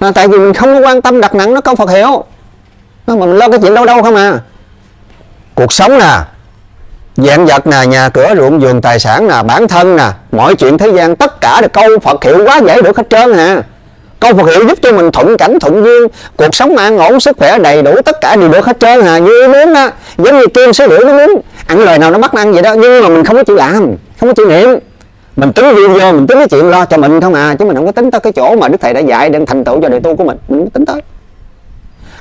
là tại vì mình không có quan tâm đặt nặng nó câu Phật hiệu mà mình lo cái chuyện đâu đâu không à. Cuộc sống nè, dạng vật nè, nhà cửa, ruộng vườn, tài sản nè, bản thân nè, mọi chuyện thế gian, tất cả là câu Phật hiệu quá dễ được hết trơn nè câu Phật hiệu giúp cho mình thuận cảnh, thuận duyên, cuộc sống an ổn, sức khỏe đầy đủ, tất cả đều được hết trơn nè như muốn á, giống như kim sứ điểu nó muốn ăn lời nào nó bắt nó ăn vậy đó, nhưng mà mình không có chịu làm, không có chịu niệm mình tính vô vô, mình tính cái chuyện lo cho mình không à chứ mình không có tính tới cái chỗ mà đức thầy đã dạy để thành tựu cho đời tu của mình. Mình không tính tới.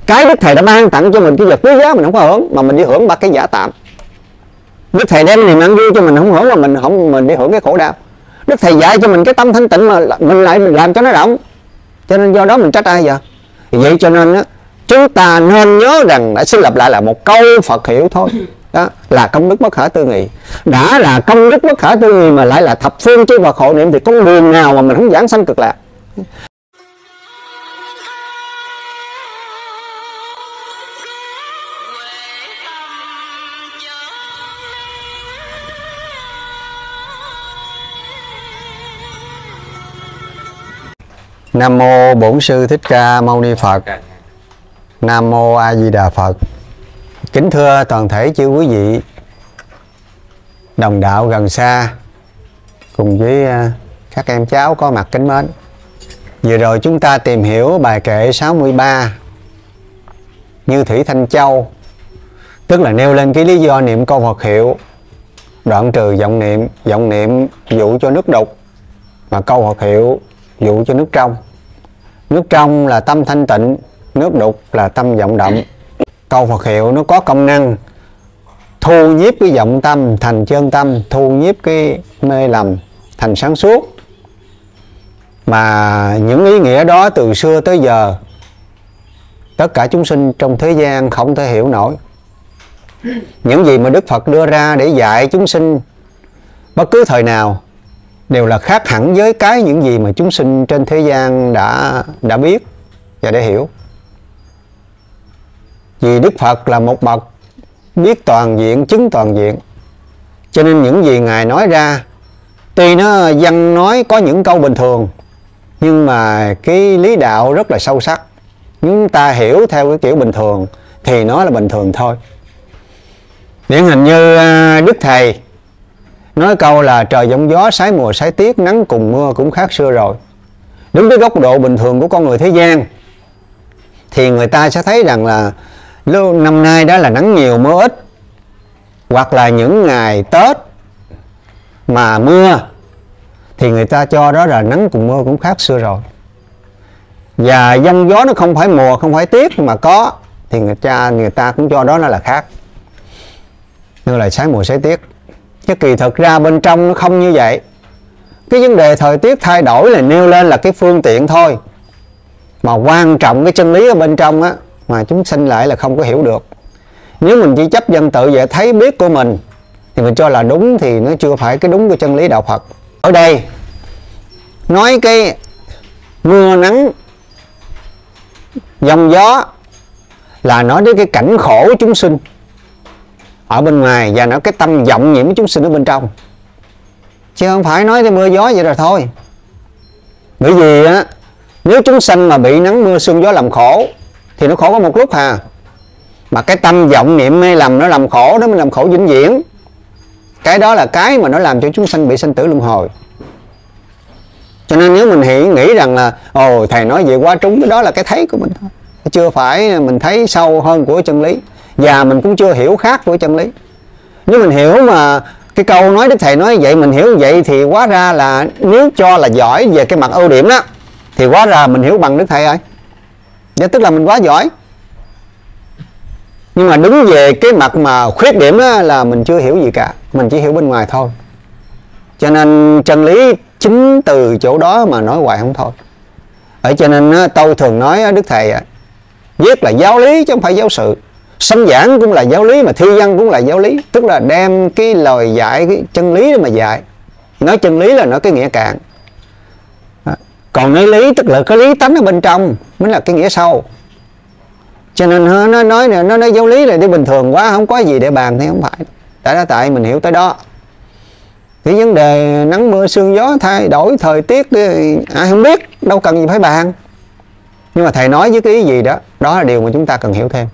Cái đức thầy đã ban tặng cho mình cái vật quý giá mình không có hưởng, mà mình đi hưởng ba cái giả tạm. Đức thầy đem niềm ăn vui cho mình không hưởng mà mình không, mình đi hưởng cái khổ đau. Đức thầy dạy cho mình cái tâm thanh tịnh mà mình lại mình làm cho nó động cho nên do đó mình trách ai giờ? Vậy cho nên á, chúng ta nên nhớ rằng đã xin lặp lại là một câu Phật hiểu thôi đó là công đức bất khả tư nghị đã là công đức bất khả tư nghị mà lại là thập phương chư Phật hộ niệm thì con đường nào mà mình không giảng sanh cực lạc Nam mô Bổn sư Thích Ca Mâu Ni Phật. Nam mô A Di Đà Phật. Kính thưa toàn thể chư quý vị, đồng đạo gần xa, cùng với à, các em cháu có mặt kính mến. Vừa rồi chúng ta tìm hiểu bài kệ 63 Như Thủy Thanh Châu, Tức là nêu lên cái lý do niệm câu Phật hiệu, Đoạn trừ vọng niệm Vọng niệm dụ cho nước đục, Mà câu Phật hiệu dụ cho nước trong nước trong là tâm thanh tịnh, nước đục là tâm vọng động câu Phật hiệu nó có công năng. Thu nhiếp cái vọng tâm thành chân tâm, thu nhiếp cái mê lầm thành sáng suốt. Mà những ý nghĩa đó từ xưa tới giờ, tất cả chúng sinh trong thế gian không thể hiểu nổi. Những gì mà Đức Phật đưa ra để dạy chúng sinh bất cứ thời nào đều là khác hẳn với cái những gì mà chúng sinh trên thế gian đã đã biết và đã hiểu. Vì Đức Phật là một bậc biết toàn diện, chứng toàn diện. Cho nên những gì Ngài nói ra tuy nó văn nói có những câu bình thường nhưng mà cái lý đạo rất là sâu sắc. Chúng ta hiểu theo cái kiểu bình thường thì nó là bình thường thôi. Điển hình như à, Đức Thầy nói câu là trời giông gió sái mùa sái tiết nắng cùng mưa cũng khác xưa rồi đứng với góc độ bình thường của con người thế gian thì người ta sẽ thấy rằng là lưu năm nay đó là nắng nhiều mưa ít. Hoặc là những ngày tết mà mưa, thì người ta cho đó là nắng cùng mưa cũng khác xưa rồi. Và dân gió nó không phải mùa, không phải tiết mà có, thì người ta người ta cũng cho đó nó là khác. Như là sáng mùa sái tiết. Chứ kỳ thực ra bên trong nó không như vậy. Cái vấn đề thời tiết thay đổi là nêu lên là cái phương tiện thôi. Mà quan trọng cái chân lý ở bên trong á mà chúng sinh lại là không có hiểu được. Nếu mình chỉ chấp dân tự về thấy biết của mình, thì mình cho là đúng thì nó chưa phải cái đúng của chân lý đạo Phật. Ở đây, nói cái mưa nắng, dòng gió là nói đến cái cảnh khổ chúng sinh. Ở bên ngoài và nó cái tâm vọng nhiễm của chúng sinh ở bên trong. Chứ không phải nói tới mưa gió vậy rồi thôi. Bởi vì á, nếu chúng sanh mà bị nắng mưa sương gió làm khổ thì nó khổ có một lúc hà. Mà cái tâm vọng niệm mê lầm nó làm khổ đó mới làm khổ vĩnh viễn. Cái đó là cái mà nó làm cho chúng sanh bị sanh tử luân hồi. Cho nên nếu mình hiện nghĩ rằng là, ồ, thầy nói vậy quá trúng, cái đó là cái thấy của mình thôi. Chưa phải mình thấy sâu hơn của chân lý. Và mình cũng chưa hiểu khác của chân lý. Nếu mình hiểu mà cái câu nói đức thầy nói vậy, mình hiểu vậy thì quá ra là nếu cho là giỏi về cái mặt ưu điểm đó, thì quá ra mình hiểu bằng đức thầy rồi dạ tức là mình quá giỏi. Nhưng mà đứng về cái mặt mà khuyết điểm đó là mình chưa hiểu gì cả. Mình chỉ hiểu bên ngoài thôi. Cho nên chân lý chính từ chỗ đó mà nói hoài không thôi. Ở cho nên tôi thường nói đức thầy viết là giáo lý chứ không phải giáo sự. Sanh giảng cũng là giáo lý mà thi văn cũng là giáo lý. Tức là đem cái lời dạy, cái chân lý mà dạy. Nói chân lý là nói cái nghĩa cạn còn nói lý, tức là có lý tánh ở bên trong mới là cái nghĩa sâu cho nên nó nói nó nói giáo lý là đi bình thường quá, không có gì để bàn thì không phải. Tại đó tại mình hiểu tới đó. Cái vấn đề nắng mưa, sương gió, thay đổi thời tiết ai không biết, đâu cần gì phải bàn. Nhưng mà thầy nói với cái ý gì đó đó là điều mà chúng ta cần hiểu thêm.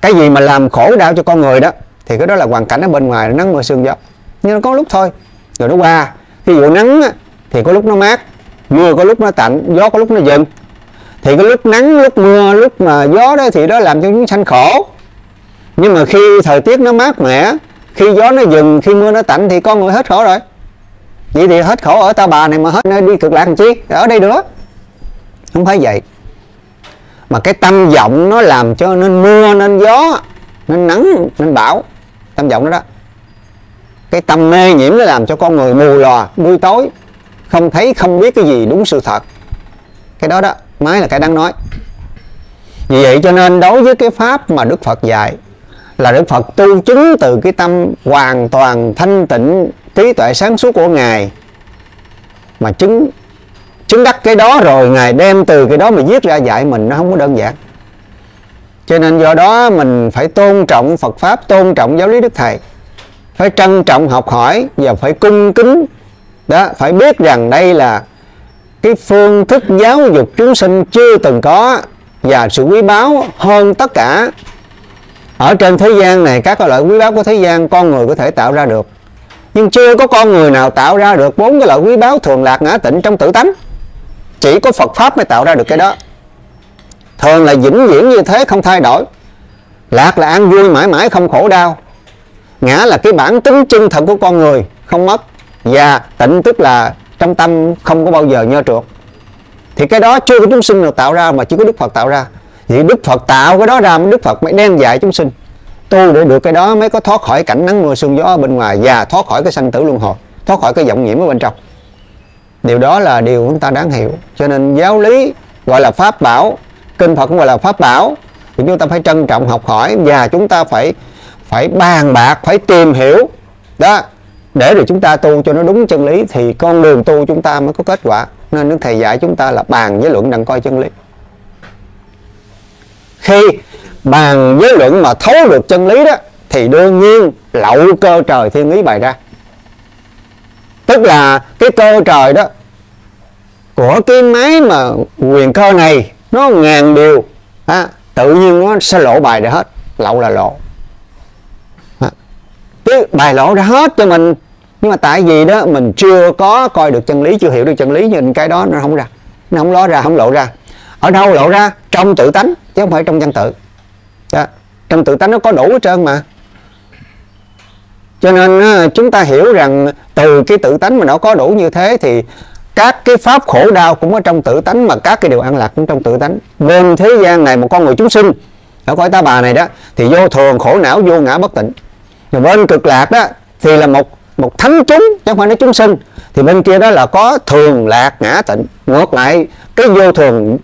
Cái gì mà làm khổ đau cho con người đó, thì cái đó là hoàn cảnh ở bên ngoài, nắng mưa, sương gió. Nhưng nó có lúc thôi, rồi nó qua. Ví dụ nắng thì có lúc nó mát mưa có lúc nó tạnh, gió có lúc nó dừng thì cái lúc nắng, lúc mưa, lúc mà gió đó thì đó làm cho chúng sanh khổ. Nhưng mà khi thời tiết nó mát mẻ, khi gió nó dừng khi mưa nó tạnh thì con người hết khổ rồi. Vậy thì hết khổ ở ta bà này mà hết nơi đi cực lạc làm chi? Ở đây được. Không phải vậy. Mà cái tâm vọng nó làm cho nên mưa, nên gió, nên nắng, nên bão. Tâm vọng đó đó. Cái tâm mê nhiễm nó làm cho con người mù lòa đuôi tối không thấy, không biết cái gì đúng sự thật. Cái đó đó mới là cái đáng nói. Vì vậy cho nên đối với cái pháp mà đức phật dạy, là đức phật tu chứng từ cái tâm hoàn toàn thanh tịnh, trí tuệ sáng suốt của ngài, mà chứng chứng đắc cái đó rồi ngài đem từ cái đó mà viết ra dạy mình, nó không có đơn giản. Cho nên do đó mình phải tôn trọng Phật pháp, tôn trọng giáo lý đức thầy, phải trân trọng học hỏi và phải cung kính đó, phải biết rằng đây là cái phương thức giáo dục chúng sinh chưa từng có và sự quý báu hơn tất cả ở trên thế gian này, các loại quý báu của thế gian con người có thể tạo ra được. Nhưng chưa có con người nào tạo ra được bốn cái loại quý báu thường lạc ngã tịnh trong tự tánh. Chỉ có Phật pháp mới tạo ra được cái đó. Thường là vĩnh viễn như thế, không thay đổi. Lạc là an vui mãi mãi, không khổ đau. Ngã là cái bản tính chân thật của con người, không mất. Dạ, và tịnh tức là trong tâm không có bao giờ nhơ trượt. Thì cái đó chưa có chúng sinh nào tạo ra mà chỉ có Đức Phật tạo ra. Vì Đức Phật tạo cái đó ra mới Đức Phật mới đem dạy chúng sinh. Tu để được cái đó mới có thoát khỏi cảnh nắng mưa sương gió ở bên ngoài và thoát khỏi cái sanh tử luân hồi, thoát khỏi cái vọng nhiễm ở bên trong. Điều đó là điều chúng ta đáng hiểu. Cho nên giáo lý gọi là pháp bảo, kinh Phật cũng gọi là pháp bảo, thì chúng ta phải trân trọng, học hỏi và chúng ta phải phải bàn bạc, phải tìm hiểu. Đó để rồi chúng ta tu cho nó đúng chân lý thì con đường tu chúng ta mới có kết quả. Nên đức thầy dạy chúng ta là bàn với luận đặng coi chân lý. Khi bàn với luận mà thấu được chân lý đó thì đương nhiên lậu cơ trời thiên ý bày ra. Tức là cái cơ trời đó của cái máy mà quyền cơ này nó ngàn điều à, tự nhiên nó sẽ lộ bài ra hết. Lậu là lộ cái bài lộ ra hết cho mình. Nhưng mà tại vì đó, mình chưa có coi được chân lý, chưa hiểu được chân lý nhìn cái đó nó không ra. Nó không ló ra, không lộ ra. Ở đâu lộ ra? Trong tự tánh, chứ không phải trong văn tự. Đó. trong tự tánh nó có đủ hết trơn mà. Cho nên chúng ta hiểu rằng từ cái tự tánh mà nó có đủ như thế thì các cái pháp khổ đau cũng ở trong tự tánh mà các cái điều an lạc cũng trong tự tánh. Bên thế gian này một con người chúng sinh ở cõi ta bà này đó, thì vô thường, khổ não, vô ngã bất tịnh rồi bên cực lạc đó thì là một một thánh chúng chứ không phải nói chúng sinh. Thì bên kia đó là có thường lạc ngã tịnh ngược lại cái vô thường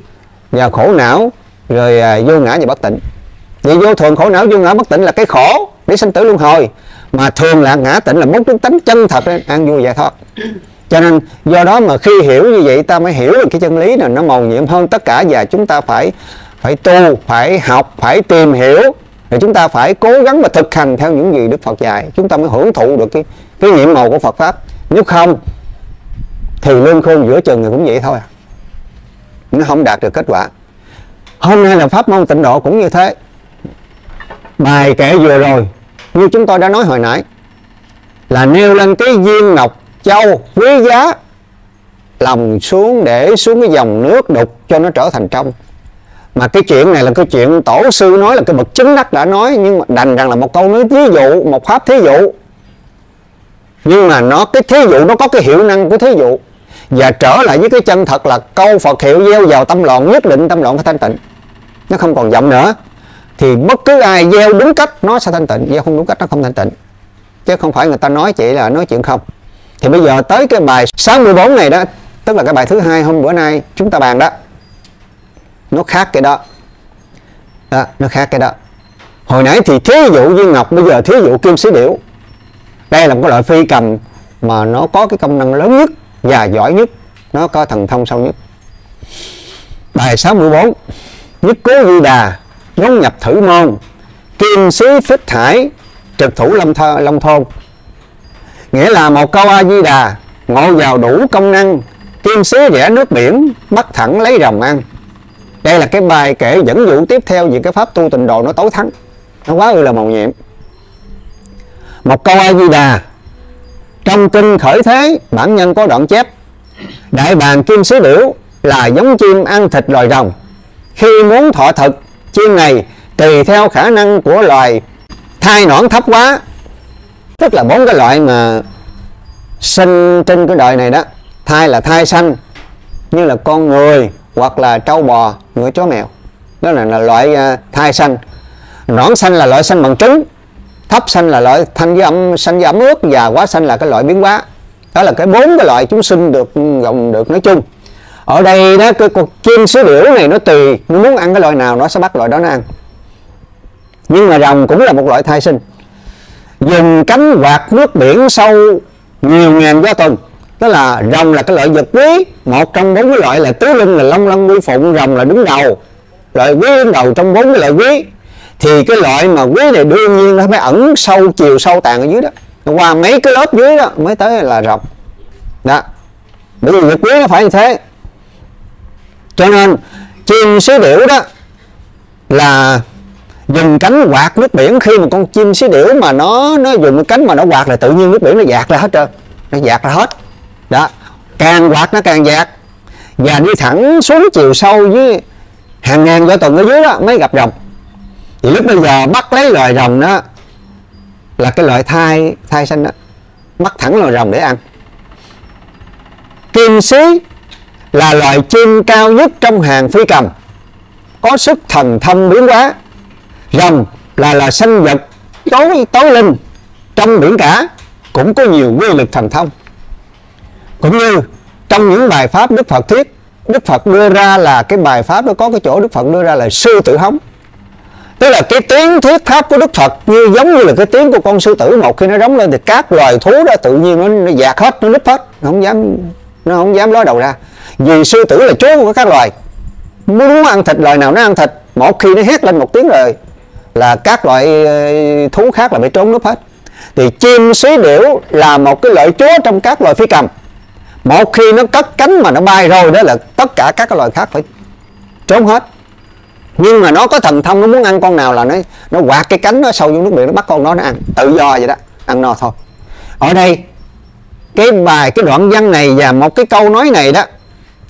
và khổ não rồi à, vô ngã và bất tịnh. Vậy vô thường khổ não vô ngã bất tịnh là cái khổ để sinh tử luân hồi. Mà thường lạc ngã tịnh là muốn cái tánh chân thật an vui giải thoát. Cho nên do đó mà khi hiểu như vậy ta mới hiểu được cái chân lý này nó màu nhiệm hơn tất cả và chúng ta phải phải tu phải học phải tìm hiểu thì chúng ta phải cố gắng và thực hành theo những gì Đức Phật dạy. Chúng ta mới hưởng thụ được cái cái nhiệm màu của Phật pháp. Nếu không, thì lương khôn giữa chừng thì cũng vậy thôi à. nó không đạt được kết quả. Hôm nay là pháp môn tịnh độ cũng như thế. Bài kể vừa rồi, như chúng tôi đã nói hồi nãy, là nêu lên cái viên ngọc châu quý giá, lòng xuống để xuống cái dòng nước đục cho nó trở thành trong mà cái chuyện này là cái chuyện tổ sư nói là cái bậc chứng đắc đã nói, nhưng mà đành rằng là một câu nói thí dụ, một pháp thí dụ. Nhưng mà nó, cái thí dụ nó có cái hiệu năng của thí dụ. Và trở lại với cái chân thật là câu Phật hiệu gieo vào tâm loạn, nhất định tâm loạn phải thanh tịnh. Nó không còn vọng nữa. Thì bất cứ ai gieo đúng cách, nó sẽ thanh tịnh. Gieo không đúng cách, nó không thanh tịnh. Chứ không phải người ta nói chỉ là nói chuyện không. Thì bây giờ tới cái bài 64 này đó, tức là cái bài thứ hai hôm bữa nay chúng ta bàn đó nó khác cái đó. Đó nó khác cái đó. Hồi nãy thì thí dụ như ngọc bây giờ thí dụ kim sĩ điểu. Đây là một loại phi cầm mà nó có cái công năng lớn nhất và giỏi nhất. Nó có thần thông sâu nhất. Bài 64 nhất cố di đà giống nhập thử môn kim sứ phích thải trực thủ lâm, thơ, lâm thôn. Nghĩa là một câu a di đà ngộ vào đủ công năng kim sứ rẽ nước biển bắt thẳng lấy rồng ăn đây là cái bài kể dẫn dụ tiếp theo về cái pháp tu tịnh độ nó tối thắng. Nó quá ư là màu nhiệm. Một câu a di đà trong kinh khởi thế, bản nhân có đoạn chép. Đại bàng kim sứ điểu là giống chim ăn thịt loài rồng. Khi muốn thọ thực chim này tùy theo khả năng của loài, thai nõn thấp quá. Tức là bốn cái loại mà sinh trên cái đời này đó. Thai là thai sanh, như là con người hoặc là trâu bò ngựa chó mèo. Đó là, là loại uh, thai xanh nõn xanh là loại xanh bằng trứng thấp xanh là loại thanh với ẩm xanh với ẩm ướt và quá xanh là cái loại biến hóa. Đó là cái bốn cái loại chúng sinh được gồng được nói chung. Ở đây đó cái con chim sứ điểu này nó tùy nó muốn ăn cái loại nào nó sẽ bắt loại đó nó ăn. Nhưng mà rồng cũng là một loại thai sinh. Dùng cánh quạt nước biển sâu nhiều ngàn gia tuần đó là rồng là cái loại vật quý. Một trong bốn cái loại là tứ linh là long lân quy phụng rồng là đứng đầu. Loại quý đứng đầu trong bốn cái loại quý. Thì cái loại mà quý này đương nhiên nó phải ẩn sâu chiều sâu tàn ở dưới đó. Qua mấy cái lớp dưới đó mới tới là rồng. Đó. Bởi vì vật quý nó phải như thế. Cho nên chim sứ điểu đó là dùng cánh quạt nước biển. Khi mà con chim sứ điểu mà nó nó dùng cái cánh mà nó quạt là tự nhiên nước biển nó dạt ra hết trơn. Nó dạt ra hết đó, càng quạt nó càng dạt. Và đi thẳng xuống chiều sâu với hàng ngàn vỏ tuần ở dưới đó mới gặp rồng. Thì lúc bây giờ bắt lấy loài rồng đó là cái loại thai thai sinh đó. Bắt thẳng loài rồng để ăn. Kim sĩ là loài chim cao nhất trong hàng phi cầm. Có sức thần thông biến hóa. Rồng là là sinh vật tối tối linh trong biển cả. Cũng có nhiều quy lực thần thông cũng như trong những bài pháp Đức Phật thuyết Đức Phật đưa ra là cái bài pháp nó có cái chỗ Đức Phật đưa ra là sư tử hống. Tức là cái tiếng thuyết pháp của Đức Phật như giống như là cái tiếng của con sư tử một khi nó rống lên thì các loài thú đó tự nhiên nó, nó dạt hết nó núp hết. Nó không dám nó không dám ló đầu ra. Vì sư tử là chúa của các loài. Muốn ăn thịt loài nào nó ăn thịt một khi nó hét lên một tiếng rồi là các loại ờ, thú khác là bị trốn núp hết. Thì chim xí điểu là một cái loại chúa trong các loài phi cầm một khi nó cất cánh mà nó bay rồi đó là tất cả các cái loài khác phải trốn hết. Nhưng mà nó có thần thông, nó muốn ăn con nào là nó nó quạt cái cánh nó sâu vô nước biển nó bắt con đó nó ăn. Tự do vậy đó, ăn no thôi. Ở đây, cái bài, cái đoạn văn này và một cái câu nói này đó,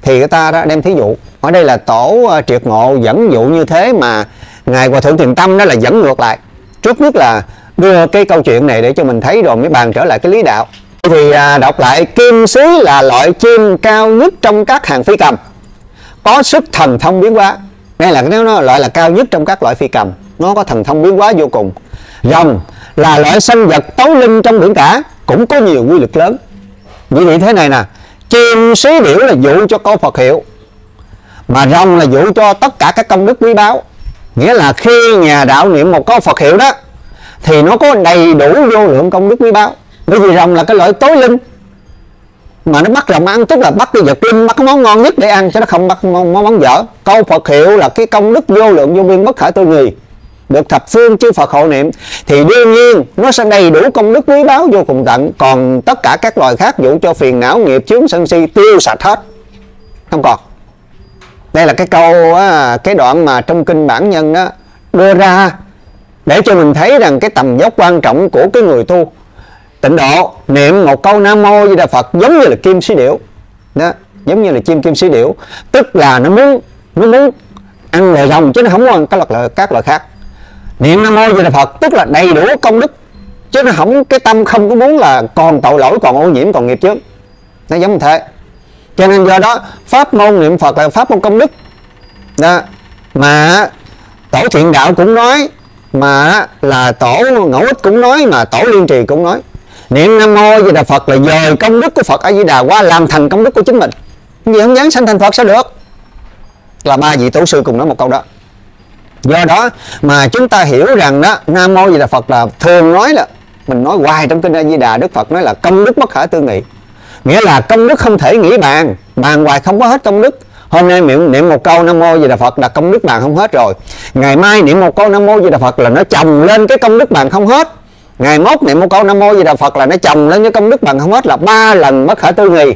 thì người ta đã đem thí dụ. Ở đây là tổ ờ, triệt ngộ dẫn dụ như thế mà ngài hòa thượng thiền tâm đó là dẫn ngược lại. Trước nhất là đưa cái câu chuyện này để cho mình thấy rồi mới bàn trở lại cái lý đạo thì à, đọc lại kim sứ là loại chim cao nhất trong các hàng phi cầm. Có sức thần thông biến hóa. Ngay là nếu nó loại là cao nhất trong các loại phi cầm nó có thần thông biến hóa vô cùng. Rồng là loại sinh vật tối linh trong biển cả cũng có nhiều quy lực lớn. Như vậy thế này nè chim sứ điểu là dụ cho câu Phật hiệu mà rồng là dụ cho tất cả các công đức quý báu. Nghĩa là khi nhà đạo niệm một câu Phật hiệu đó thì nó có đầy đủ vô lượng công đức quý báu bởi vì rồng là cái loại tối linh. Mà nó bắt rồng ăn tức là bắt cái vật linh bắt cái món ngon nhất để ăn chứ nó không bắt món, món, món dở. Câu Phật hiệu là cái công đức vô lượng vô biên bất khả tư nghì. Được thập phương chư Phật hộ niệm thì đương nhiên nó sẽ đầy đủ công đức quý báu vô cùng tận. Còn tất cả các loài khác dụ cho phiền não nghiệp chướng sân si tiêu sạch hết. Không còn. Đây là cái câu á, cái đoạn mà trong kinh bản nhân đó đưa ra để cho mình thấy rằng cái tầm dốc quan trọng của cái người tu tịnh độ, niệm một câu nam mô di đà phật giống như là kim sĩ điểu. Đó, giống như là chim kim sĩ điểu. Tức là nó muốn nó muốn ăn loài rồng chứ nó không ăn các loại các loại khác. Niệm nam mô di đà phật, tức là đầy đủ công đức. Chứ nó không, cái tâm không có muốn là còn tội lỗi, còn ô nhiễm, còn nghiệp trước nó giống như thế. Cho nên do đó, pháp môn niệm phật là pháp môn công đức. Đó, mà tổ thiện đạo cũng nói, mà là tổ ngẫu ích cũng nói, mà tổ liên trì cũng nói niệm nam mô di đà phật là dời công đức của phật a di đà qua làm thành công đức của chính mình. Vì không dám sanh thành phật sao được? Là ba vị tổ sư cùng nói một câu đó. Do đó mà chúng ta hiểu rằng đó, nam mô di đà phật là thường nói là, mình nói hoài trong kinh a di đà, đức phật nói là công đức bất khả tư nghị. Nghĩa là công đức không thể nghĩ bàn bàn hoài không có hết công đức. Hôm nay niệm niệm một câu nam mô di đà phật là công đức bàn không hết rồi. Ngày mai niệm một câu nam mô di đà phật là nó chồng lên cái công đức bàn không hết ngày mốt niệm một câu nam mô di đà phật là nó chồng lên cái công đức bằng không hết là ba lần bất khả tư nghì.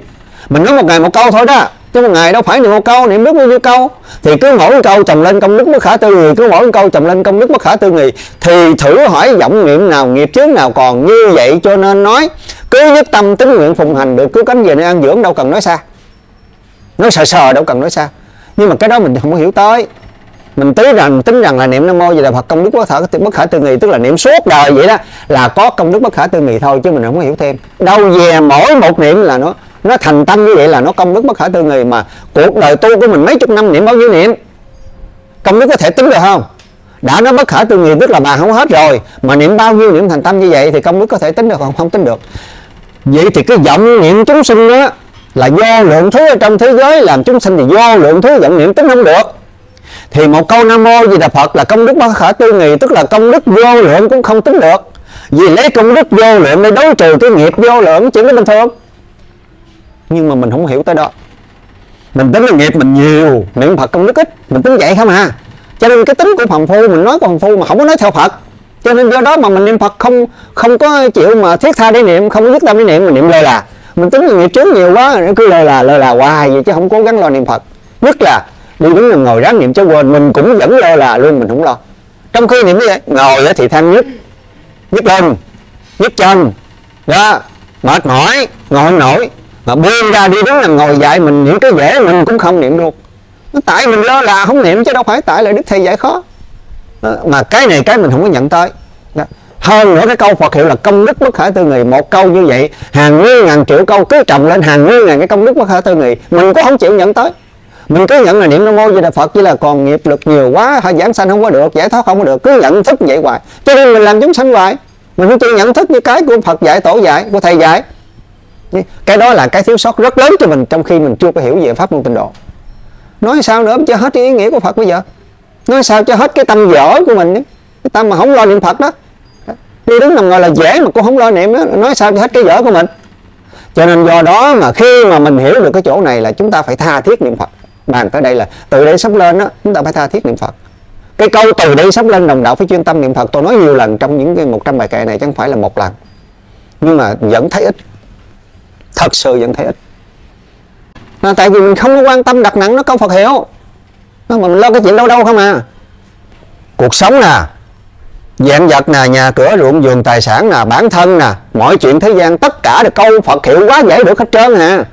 Mình nói một ngày một câu thôi đó, chứ một ngày đâu phải niệm một câu, niệm biết bao nhiêu câu. Thì cứ mỗi câu chồng lên công đức bất khả tư nghì, cứ mỗi câu chồng lên công đức bất khả tư nghì, thì thử hỏi vọng niệm nào, nghiệp chướng nào còn như vậy cho nên nói, cứ nhất tâm tín nguyện phụng hành được cứu cánh về nơi an dưỡng, đâu cần nói xa. Nói sờ sờ, đâu cần nói xa. Nhưng mà cái đó mình không có hiểu tới mình tính rằng tính rằng là niệm nam mô về phật công đức bất khả bất khả tư nghị, tức là niệm suốt đời vậy đó, là có công đức bất khả tư nghị thôi, chứ mình không có hiểu thêm. Đâu về mỗi một niệm là nó nó thành tâm như vậy là nó công đức bất khả tư nghị, mà cuộc đời tu của mình mấy chục năm niệm bao nhiêu niệm? Công đức có thể tính được không? Đã nó bất khả tư nghị, tức là bà không hết rồi, mà niệm bao nhiêu niệm thành tâm như vậy thì công đức có thể tính được không? Không tính được. Vậy thì cái vọng niệm chúng sinh đó là do lượng thứ ở trong thế giới, làm chúng sinh thì do lượng thứ vọng niệm tính không được thì một câu nam mô di đà phật là công đức bất khả tư nghị, tức là công đức vô lượng cũng không tính được. Vì lấy công đức vô lượng để đấu trừ cái nghiệp vô lượng, chuyện đó bình thường. Nhưng mà mình không hiểu tới đó. Mình tính là nghiệp mình nhiều, niệm phật công đức ít, mình tính vậy không à. Cho nên cái tính của phàm phu, mình nói phàm phu mà không có nói theo phật. Cho nên do đó mà mình niệm phật không không có chịu mà thiết tha để niệm, không có dứt tâm để niệm, mình niệm lơ là. Mình tính là nghiệp chướng nhiều quá, cứ lơ là lơ là hoài vậy chứ không cố gắng lo niệm phật. Nhất là đi đứng là ngồi ráng niệm cho quên, mình cũng vẫn lo là luôn, mình không lo. Trong khi niệm như vậy ngồi thì thanh nhất nhức lưng, nhức chân. Đó, mệt mỏi, ngồi không nổi. Mà buông ra đi đứng là ngồi dạy mình những cái dễ mình cũng không niệm được. Tại mình lo là không niệm chứ đâu phải tại là đức thầy dạy khó. Đó. mà cái này cái mình không có nhận tới. Đó. hơn nữa cái câu Phật hiệu là công đức bất khả tư nghị. Một câu như vậy, hàng nguyên ngàn triệu câu cứ trồng lên hàng nguyên ngàn cái công đức bất khả tư nghị. Mình cũng không chịu nhận tới mình cứ nhận là niệm nam mô di đà phật chỉ là còn nghiệp lực nhiều quá, hay giảng sanh không có được, giải thoát không có được, cứ nhận thức vậy hoài. Cho nên mình làm chúng sanh hoài. Mình không chịu nhận thức như cái của phật dạy, tổ dạy, của thầy dạy. Cái đó là cái thiếu sót rất lớn cho mình trong khi mình chưa có hiểu về pháp môn tịnh độ. Nói sao nữa cho hết ý nghĩa của phật bây giờ. Nói sao cho hết cái tâm dở của mình cái tâm mà không lo niệm phật đó. Đi đứng nằm ngồi là dễ mà cũng không lo niệm đó. Nói sao cho hết cái dở của mình. Cho nên do đó mà khi mà mình hiểu được cái chỗ này là chúng ta phải tha thiết niệm phật bàn tới đây là từ đây sắp lên đó chúng ta phải tha thiết niệm phật. Cái câu từ đây sắp lên đồng đạo phải chuyên tâm niệm phật. Tôi nói nhiều lần trong những cái 100 bài kệ này chẳng phải là một lần. Nhưng mà vẫn thấy ít. Thật sự vẫn thấy ít. Là tại vì mình không có quan tâm đặt nặng nó, câu phật hiệu mà mình lo cái chuyện đâu đâu không à. Cuộc sống nè dạng vật nè, nhà cửa ruộng vườn tài sản nè, bản thân nè, mọi chuyện thế gian, tất cả được câu phật hiệu quá dễ được hết trơn à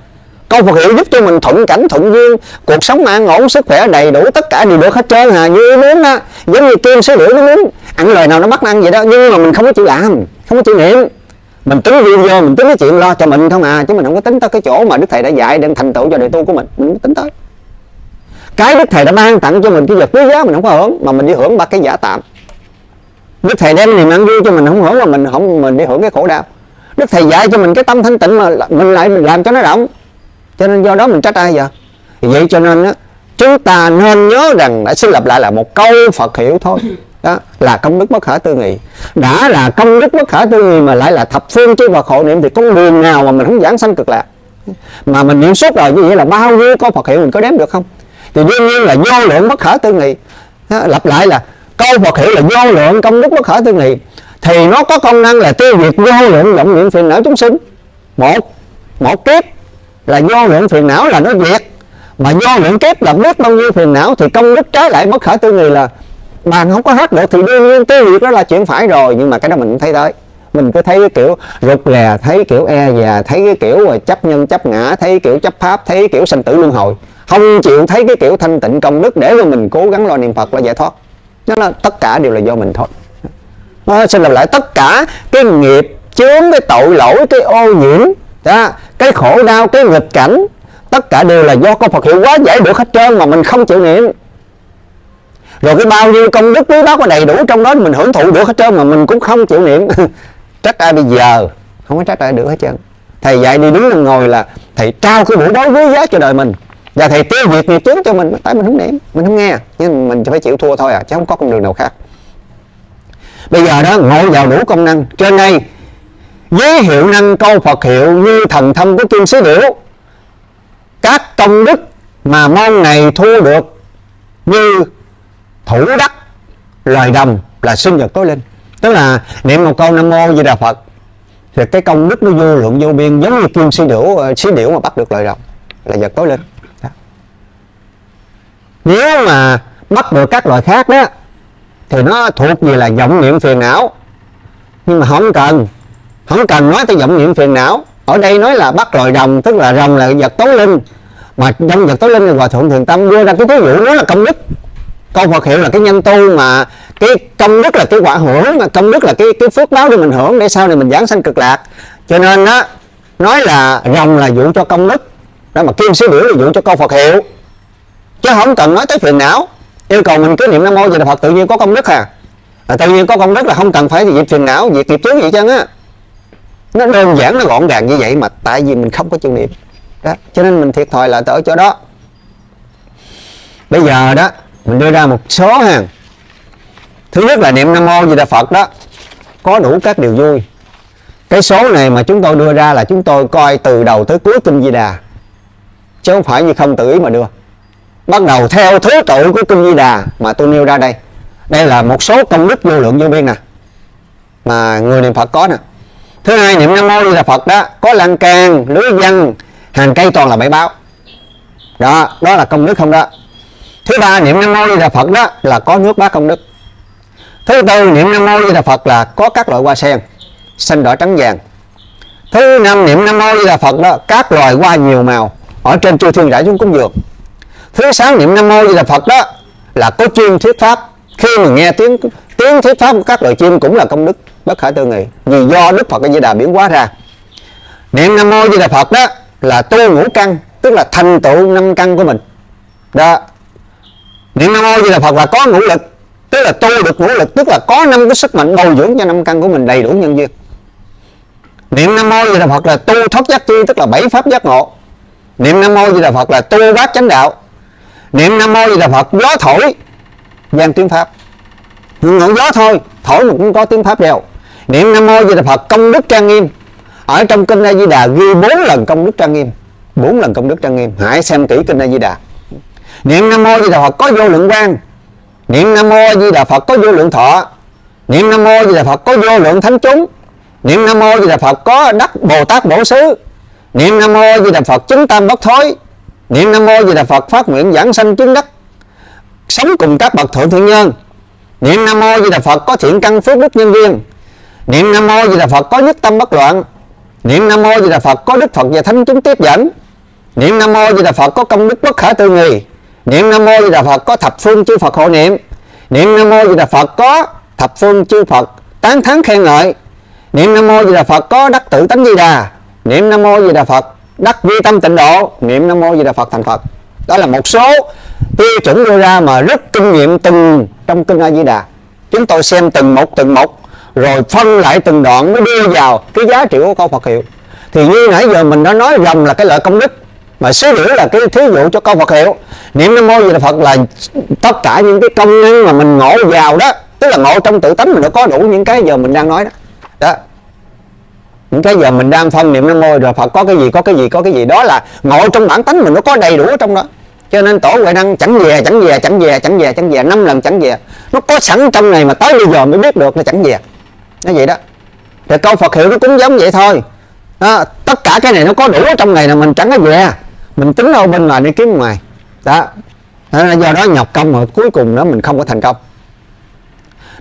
câu Phật hiệu giúp cho mình thuận cảnh, thuận duyên. Cuộc sống an ổn, sức khỏe đầy đủ, tất cả đều được hết trơn hà như muốn á, giống như kim sứ lưỡi nó muốn ăn lời nào nó bắt ăn vậy đó. Nhưng mà mình không có chịu làm, không có chịu niệm. Mình tính riêng vô, mình tính cái chuyện lo cho mình không à. Chứ mình không có tính tới cái chỗ mà đức thầy đã dạy để thành tựu cho đời tu của mình. Mình không tính tới. Cái đức thầy đã ban tặng cho mình cái vật quý giá mình không có hưởng, mà mình đi hưởng ba cái giả tạm. Đức thầy đem niềm ăn vui cho mình, không hưởng mà mình không, mình đi hưởng cái khổ đau. Đức thầy dạy cho mình cái tâm thanh tịnh mà mình lại mình làm cho nó rộng cho nên do đó mình trách ai giờ vậy cho nên á chúng ta nên nhớ rằng đã xin lặp lại là một câu Phật hiểu thôi. Đó là công đức bất khả tư nghị. Đã là công đức bất khả tư nghị mà lại là thập phương chư Phật hộ niệm thì con đường nào mà mình không giảng sanh cực lạc? Mà mình niệm suốt rồi như vậy là bao nhiêu câu Phật hiệu mình có đếm được không? Thì đương nhiên là vô lượng bất khả tư nghị. Đó, lặp lại là câu Phật hiệu là vô lượng công đức bất khả tư nghị. Thì nó có công năng là tiêu diệt vô lượng vọng niệm phiền não chúng sinh. Một. Một kiếp là do lượng phiền não là nó diệt. Mà do lượng kép là biết bao nhiêu phiền não thì công đức trái lại bất khả tư nghị là bạn không có hết được thì đương nhiên tiêu diệt đó là chuyện phải rồi. Nhưng mà cái đó mình không thấy tới. Mình cứ thấy cái kiểu rụt rè thấy kiểu e dè thấy cái kiểu chấp nhân chấp ngã thấy kiểu chấp pháp thấy kiểu sanh tử luân hồi. Không chịu thấy cái kiểu thanh tịnh công đức để mà mình cố gắng lo niệm phật là giải thoát. Đó là tất cả đều là do mình thôi. Đó, xin lặp lại tất cả cái nghiệp chướng cái tội lỗi cái ô nhiễm đó, cái khổ đau, cái nghịch cảnh, tất cả đều là do con Phật. Hiệu quá giải được hết trơn mà mình không chịu niệm. Rồi cái bao nhiêu công đức quý báu có đầy đủ trong đó mình hưởng thụ được hết trơn mà mình cũng không chịu niệm. Trách ai bây giờ? Không có trách ai được hết trơn. Thầy dạy đi đứng ngồi là thầy trao cái buổi đó quý giá cho đời mình. Và thầy tiêu diệt nghiệp chướng cho mình. Tại mình không niệm, mình không nghe. Nhưng mình phải chịu thua thôi à chứ không có con đường nào khác. Bây giờ đó, ngồi vào đủ công năng. Trên đây với hiệu năng, câu Phật hiệu, như thần thâm của kim sứ điểu. Các công đức mà mong này thu được như thủ đắc, loài đồng là sinh nhật tối linh. Tức là niệm một câu nam mô di đà phật, thì cái công đức nó vô lượng, vô biên, giống như kim sứ điểu ờ, sứ điểu mà bắt được loài đồng là vật tối linh. Đó. nếu mà bắt được các loại khác đó, thì nó thuộc về là vọng niệm phiền não. Nhưng mà không cần không cần nói tới vọng niệm phiền não. Ở đây nói là bắt loài rồng tức là rồng là vật tối linh. Mà trong vật tối linh thì hòa thượng thường tâm đưa ra cái ví dụ nó là công đức. Câu Phật hiệu là cái nhân tu mà cái công đức là cái quả hưởng mà công đức là cái cái phước báo để mình hưởng để sau này mình giảng sanh cực lạc. Cho nên đó nói là rồng là dụ cho công đức. Đó mà kim sư biểu là dụ cho câu Phật hiệu. Chứ không cần nói tới phiền não. Yêu cầu mình cứ niệm nam mô về là Phật tự nhiên có công đức à, à tự nhiên có công đức là không cần phải gì phiền não việc nghiệp chướng gì chân á nó đơn giản, nó gọn gàng như vậy mà tại vì mình không có chân niệm. Đó, cho nên mình thiệt thòi là ở chỗ đó. Bây giờ đó, mình đưa ra một số hàng. thứ nhất là niệm nam mô di đà phật đó. Có đủ các điều vui. Cái số này mà chúng tôi đưa ra là chúng tôi coi từ đầu tới cuối kinh di đà. Chứ không phải như không tự ý mà đưa. Bắt đầu theo thứ tự của kinh di đà mà tôi nêu ra đây. Đây là một số công đức vô lượng vô biên nè, mà người niệm phật có nè thứ hai niệm nam mô di đà phật đó, có lan can lưới văn hàng cây toàn là bảy báo. Đó đó là công đức không đó. Thứ ba niệm nam mô di đà phật đó là có nước bát công đức. Thứ tư niệm nam mô di đà phật là có các loại hoa sen, xanh đỏ trắng vàng. Thứ năm niệm nam mô di đà phật đó, các loài hoa nhiều màu, ở trên chư thiên rải xuống cúng dường. Thứ sáu niệm nam mô di đà phật đó là có chuyên thuyết pháp. Khi mà nghe tiếng tiếng thuyết pháp của các loài chim cũng là công đức bất khả tư nghị. Vì do đức phật a di đà biến hóa ra. Niệm nam mô di đà phật đó là tu ngũ căn, tức là thành tựu năm căn của mình. Đó. Niệm nam mô di đà phật là có ngũ lực, tức là tu được ngũ lực, tức là có năm cái sức mạnh bồi dưỡng cho năm căn của mình đầy đủ nhân duyên. Niệm nam mô di đà phật là tu thoát giác chi, tức là bảy pháp giác ngộ. Niệm nam mô di đà phật là tu bát chánh đạo. Niệm nam mô di đà phật gió thổi, gian tiếng pháp. Ngọn gió thôi, thổi mà cũng có tiếng pháp đều niệm nam mô di đà phật, công đức trang nghiêm. Ở trong kinh a di đà ghi bốn lần công đức trang nghiêm. Bốn lần công đức trang nghiêm. Hãy xem kỹ kinh a di đà. Niệm nam mô di đà phật có vô lượng quan niệm nam mô di đà phật có vô lượng thọ. Niệm nam mô di đà phật có vô lượng thánh chúng. Niệm nam mô di đà phật có đắc bồ tát bổ xứ. Niệm nam mô di đà phật chứng tam bất thối. Niệm nam mô di đà phật phát nguyện giảng sanh chứng đắc. Sống cùng các bậc thượng thượng nhân. Niệm nam mô di đà phật có thiện căn phước đức nhân viên niệm nam mô di đà phật có nhất tâm bất loạn. Niệm nam mô di đà phật có đức phật và thánh chúng tiếp dẫn. Niệm nam mô di đà phật có công đức bất khả tư nghì niệm nam mô di đà phật có thập phương chư phật hộ niệm. Niệm nam mô di đà phật có thập phương chư phật tán thán khen ngợi. Niệm nam mô di đà phật có đắc tự tánh di đà. Niệm nam mô di đà phật đắc vi tâm tịnh độ. Niệm nam mô di đà phật thành phật. Đó là một số tiêu chuẩn đưa ra mà rất kinh nghiệm từng trong kinh a di đà. Chúng tôi xem từng một từng một rồi phân lại từng đoạn mới đưa vào cái giá trị của câu Phật hiệu. Thì như nãy giờ mình đã nói rầm là cái lợi công đức, mà số điển là cái thí dụ cho câu Phật hiệu. Niệm nam mô gì là Phật là tất cả những cái công năng mà mình ngộ vào đó, tức là ngộ trong tự tánh mình đã có đủ những cái giờ mình đang nói đó. Đó. Những cái giờ mình đang phân niệm nam mô rồi Phật, có cái gì, có cái gì, có cái gì. Đó là ngộ trong bản tánh mình nó có đầy đủ ở trong đó. Cho nên tổ huệ năng chẳng về chẳng về chẳng về chẳng về chẳng về năm lần chẳng về nó có sẵn trong này mà tới bây giờ mới biết được là chẳng về nó vậy đó. Thì câu Phật hiệu nó cũng giống vậy thôi. Đó, tất cả cái này nó có đủ ở trong này là mình chẳng có về. Mình tính đâu bên ngoài đi kiếm ngoài. Đó. Nên do đó nhọc công mà cuối cùng đó mình không có thành công.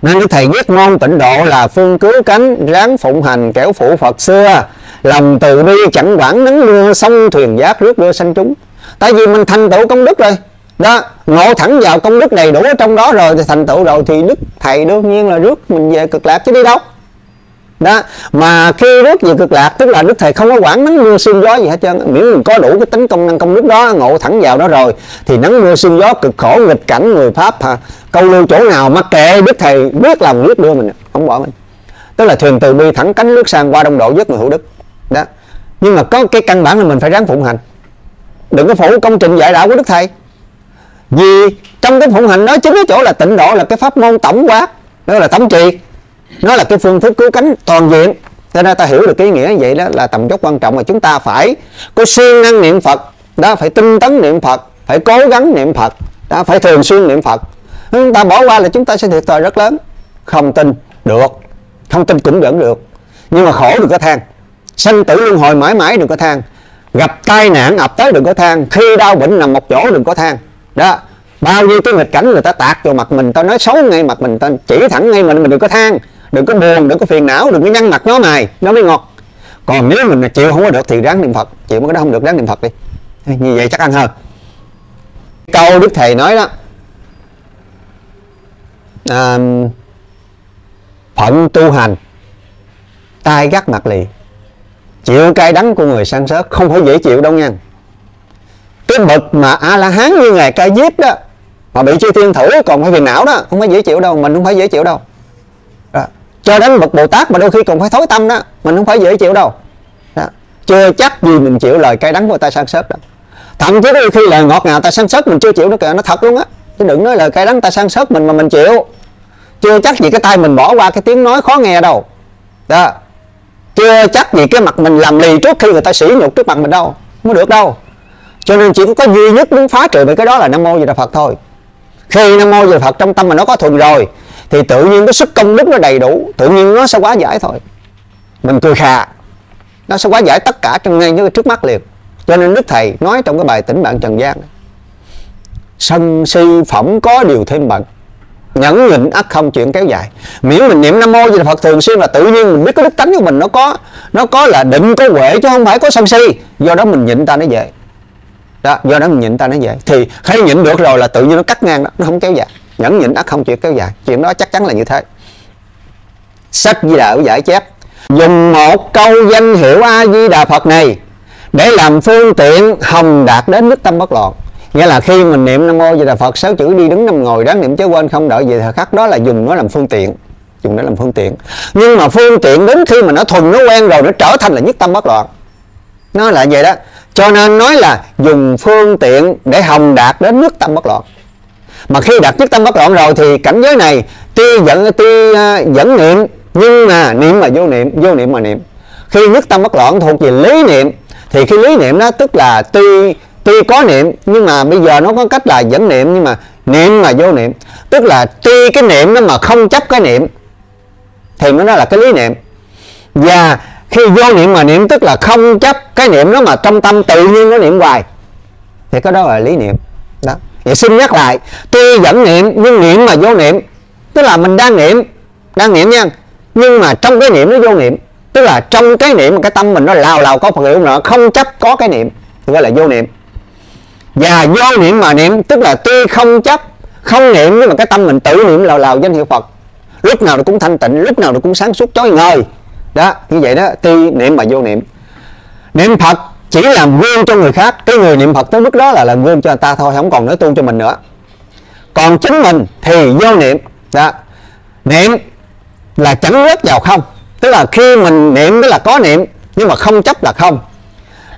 Nên đức thầy viết ngon tịnh độ là phương cứu cánh ráng phụng hành kẻo phụ phật xưa. Lòng từ bi chẳng quản nắng mưa sông thuyền giác rước đưa sanh chúng. Tại vì mình thành tựu công đức rồi. Đó ngộ thẳng vào công đức đầy đủ ở trong đó rồi thì thành tựu rồi thì đức thầy đương nhiên là rước mình về cực lạc chứ đi đâu đó. Mà khi rước về cực lạc, tức là đức thầy không có quản nắng mưa sương gió gì hết trơn. Miễn mình có đủ cái tính công năng công đức đó, ngộ thẳng vào đó rồi, thì nắng mưa sương gió cực khổ, nghịch cảnh người pháp, hả? Câu lưu chỗ nào mắc kệ đức thầy, biết lòng biết đưa mình, không bỏ mình. Tức là thuyền từ bi thẳng cánh nước sang qua đông độ giấc người hữu đức. Đó. Nhưng mà có cái căn bản là mình phải ráng phụng hành. Đừng có phủ công trình dạy đạo của đức thầy. Vì trong cái phụng hành đó chính cái chỗ là tịnh độ là cái pháp môn tổng quát, đó là tổng trì nó là cái phương thức cứu cánh toàn diện. Cho nên ta hiểu được cái ý nghĩa như vậy đó là tầm chốt quan trọng mà chúng ta phải có siêng năng niệm phật đó phải tinh tấn niệm phật, phải cố gắng niệm phật đó phải thường xuyên niệm phật. Chúng ta bỏ qua là chúng ta sẽ thiệt thòi rất lớn. Không tin được, không tin cũng vẫn được. Nhưng mà khổ đừng có than, sanh tử luân hồi mãi mãi đừng có than, gặp tai nạn ập tới đừng có than, khi đau bệnh nằm một chỗ đừng có than. Đó, bao nhiêu cái nghịch cảnh người ta tạt vào mặt mình ta nói xấu ngay mặt mình ta chỉ thẳng ngay mình mình đừng có than đừng có buồn đừng có phiền não đừng có nhăn mặt nhó mày nó mới ngọt. Còn nếu mình chịu không có được thì ráng niệm phật. Chịu cái đó không được ráng niệm phật đi. Như vậy chắc ăn hơn. Câu đức thầy nói đó. À, phận tu hành tay gắt mặt lì chịu cay đắng của người sang sớt không phải dễ chịu đâu nha. Cái bậc mà a la hán như ngài ca diếp đó mà bị chư thiên thủ còn phải phiền não đó không phải dễ chịu đâu mình không phải dễ chịu đâu cho đến bậc bồ tát mà đôi khi còn phải thối tâm đó, mình không phải dễ chịu đâu. Đó. chưa chắc gì mình chịu lời cay đắng của ta san sớt đâu. Thậm chí đôi khi lời ngọt ngào ta san sớt mình chưa chịu nó kìa, nó thật luôn á. Chứ đừng nói lời cay đắng ta san sớt mình mà mình chịu. Chưa chắc gì cái tay mình bỏ qua cái tiếng nói khó nghe đâu. Đó. Chưa chắc gì cái mặt mình làm lì trước khi người ta sỉ nhục trước mặt mình đâu. Không được đâu. Cho nên chỉ có duy nhất muốn phá trừ về cái đó là nam mô di đà phật thôi. Khi nam mô di đà phật trong tâm mà nó có thuần rồi thì tự nhiên cái sức công đức nó đầy đủ, tự nhiên nó sẽ quá giải thôi. Mình cười khà, nó sẽ quá giải tất cả trong ngay trước mắt liền. Cho nên đức thầy nói trong cái bài tỉnh bạn trần gian, sân si phẩm có điều thêm bận nhẫn nhịn ắt không chuyện kéo dài. Miễn mình niệm nam mô di đà phật thường xuyên là tự nhiên mình biết cái đức tánh của mình nó có nó có là định, có huệ chứ không phải có sân si. Do đó mình nhịn ta nó về đó, do đó mình nhịn ta nó về thì khi nhịn được rồi là tự nhiên nó cắt ngang đó, nó không kéo dài nhẫn nhịn ắt không chuyện kéo dài. Chuyện đó chắc chắn là như thế. Sách di đà giải chép, dùng một câu danh hiệu a di đà phật này để làm phương tiện hồng đạt đến mức tâm bất loạn. Nghĩa là khi mình niệm nam mô di đà phật, sáu chữ đi đứng nằm ngồi đáng niệm chớ quên không đợi gì thời khắc đó là dùng nó làm phương tiện. Dùng nó làm phương tiện. Nhưng mà phương tiện đến khi mà nó thuần nó quen rồi, nó trở thành là nhất tâm bất loạn. Nó là vậy đó. Cho nên nói là dùng phương tiện để hồng đạt đến nước tâm bất loạn mà khi đạt nhất tâm bất loạn rồi thì cảnh giới này tuy dẫn tuy à, uh, dẫn niệm nhưng mà niệm mà vô niệm vô niệm mà niệm. Khi nhất tâm bất loạn thuộc về lý niệm thì khi lý niệm đó tức là tuy tuy có niệm nhưng mà bây giờ nó có cách là dẫn niệm nhưng mà niệm mà vô niệm. Tức là tuy cái niệm nó mà không chấp cái niệm thì mới nói là cái lý niệm. Và khi vô niệm mà niệm tức là không chấp cái niệm nó mà trong tâm tự nhiên nó niệm hoài thì cái đó là lý niệm. Đó vậy xin nhắc lại tuy vẫn niệm nhưng niệm mà vô niệm. Tức là mình đang niệm đang niệm nha. Nhưng mà trong cái niệm nó vô niệm. Tức là trong cái niệm mà cái tâm mình nó lao lao có phật hiệu nữa, không chấp có cái niệm gọi là vô niệm. Và vô niệm mà niệm tức là tuy không chấp không niệm nhưng mà cái tâm mình tự niệm lào lào danh hiệu phật. Lúc nào nó cũng thanh tịnh lúc nào nó cũng sáng suốt chói ngời. Đó như vậy đó tuy niệm mà vô niệm. Niệm phật chỉ làm gương cho người khác, cái người niệm phật tới mức đó là làm gương cho người ta thôi, không còn nữa tu cho mình nữa. Còn chính mình thì vô niệm. Đó. Niệm là chẳng rớt vào không. Tức là khi mình niệm tức là có niệm, nhưng mà không chấp là không.